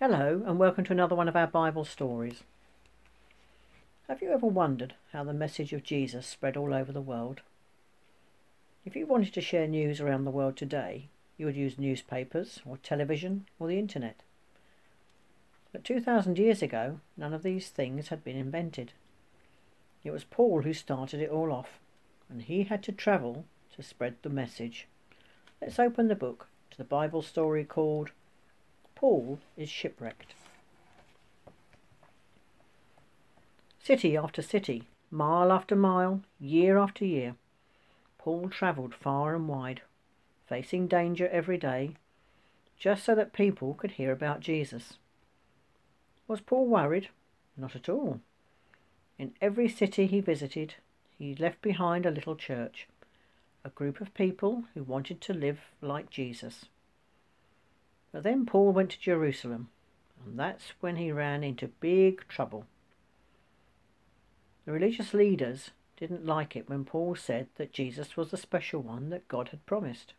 Hello, and welcome to another one of our Bible stories. Have you ever wondered how the message of Jesus spread all over the world? If you wanted to share news around the world today, you would use newspapers or television or the internet. But 2,000 years ago, none of these things had been invented. It was Paul who started it all off, and he had to travel to spread the message. Let's open the book to the Bible story called Paul is Shipwrecked. City after city, mile after mile, year after year, Paul travelled far and wide, facing danger every day, just so that people could hear about Jesus. Was Paul worried? Not at all. In every city he visited, he left behind a little church, a group of people who wanted to live like Jesus. But then Paul went to Jerusalem, and that's when he ran into big trouble. The religious leaders didn't like it when Paul said that Jesus was the special one that God had promised.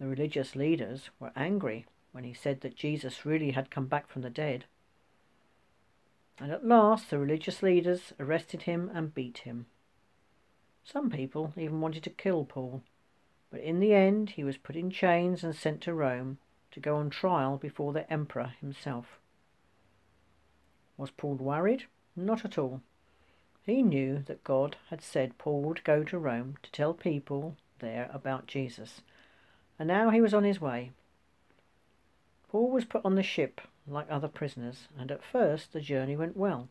The religious leaders were angry when he said that Jesus really had come back from the dead. And at last the religious leaders arrested him and beat him. Some people even wanted to kill Paul, but in the end he was put in chains and sent to Rome to go on trial before the emperor himself. Was Paul worried? Not at all. He knew that God had said Paul would go to Rome to tell people there about Jesus, and now he was on his way. Paul was put on the ship like other prisoners, and at first the journey went well.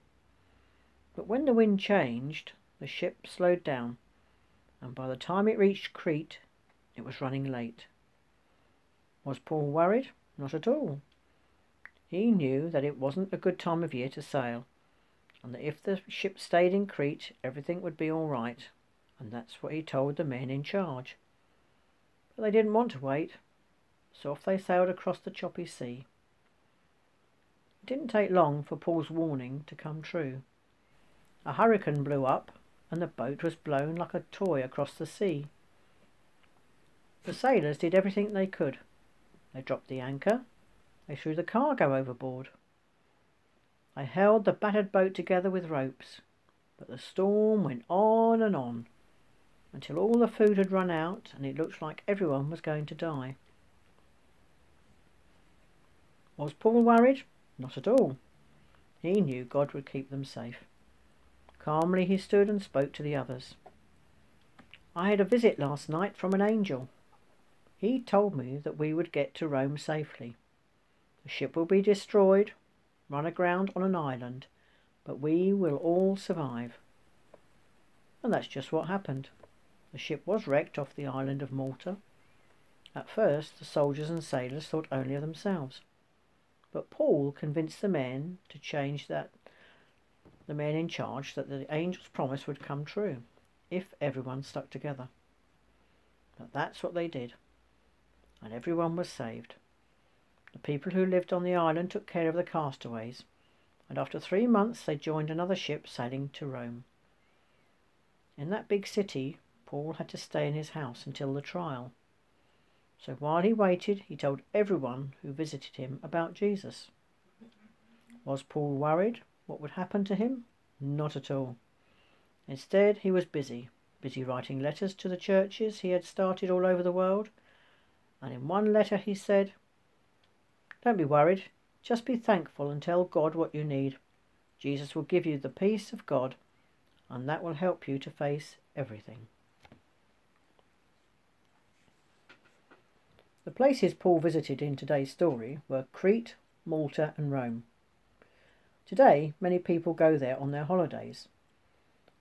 But when the wind changed, the ship slowed down, and by the time it reached Crete, it was running late. Was Paul worried? Not at all. He knew that it wasn't a good time of year to sail, and that if the ship stayed in Crete, everything would be all right, and that's what he told the men in charge. But they didn't want to wait, so off they sailed across the choppy sea. It didn't take long for Paul's warning to come true. A hurricane blew up, and the boat was blown like a toy across the sea. The sailors did everything they could. They dropped the anchor. They threw the cargo overboard. They held the battered boat together with ropes. But the storm went on and on until all the food had run out and it looked like everyone was going to die. Was Paul worried? Not at all. He knew God would keep them safe. Calmly he stood and spoke to the others. I had a visit last night from an angel. He told me that we would get to Rome safely. The ship will be destroyed, run aground on an island, but we will all survive. And that's just what happened. The ship was wrecked off the island of Malta. At first, the soldiers and sailors thought only of themselves. But Paul convinced the men to change that the men in charge that the angel's promise would come true if everyone stuck together. But that's what they did and everyone was saved. The people who lived on the island took care of the castaways, and after three months they joined another ship sailing to Rome. In that big city, Paul had to stay in his house until the trial. So while he waited, he told everyone who visited him about Jesus. Was Paul worried what would happen to him? Not at all. Instead, he was busy, busy writing letters to the churches he had started all over the world and in one letter he said, Don't be worried, just be thankful and tell God what you need. Jesus will give you the peace of God, and that will help you to face everything. The places Paul visited in today's story were Crete, Malta, and Rome. Today, many people go there on their holidays,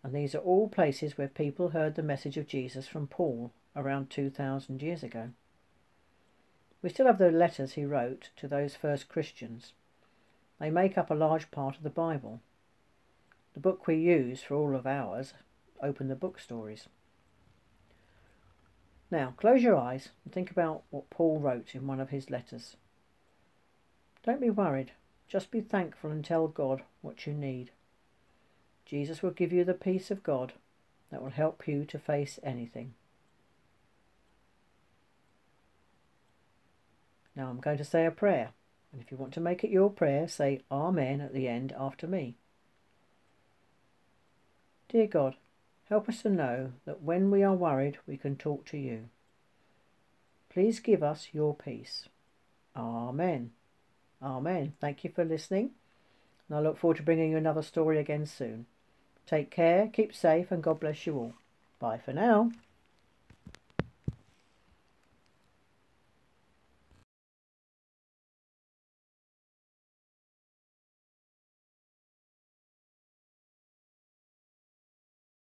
and these are all places where people heard the message of Jesus from Paul around 2,000 years ago. We still have the letters he wrote to those first Christians. They make up a large part of the Bible. The book we use for all of ours, Open the Book Stories. Now, close your eyes and think about what Paul wrote in one of his letters. Don't be worried, just be thankful and tell God what you need. Jesus will give you the peace of God that will help you to face anything. Now I'm going to say a prayer. And if you want to make it your prayer, say Amen at the end after me. Dear God, help us to know that when we are worried, we can talk to you. Please give us your peace. Amen. Amen. Thank you for listening, and I look forward to bringing you another story again soon. Take care, keep safe, and God bless you all. Bye for now.